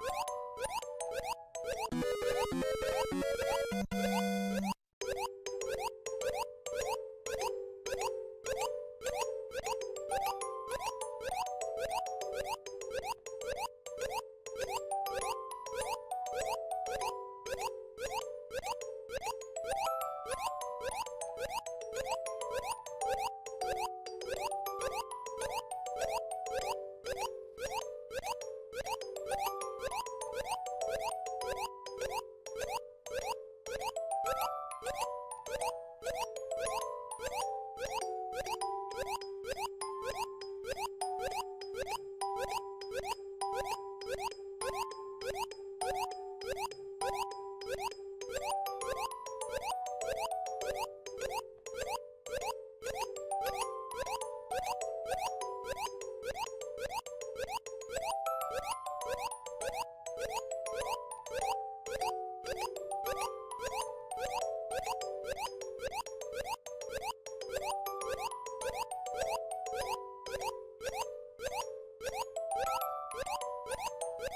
you you you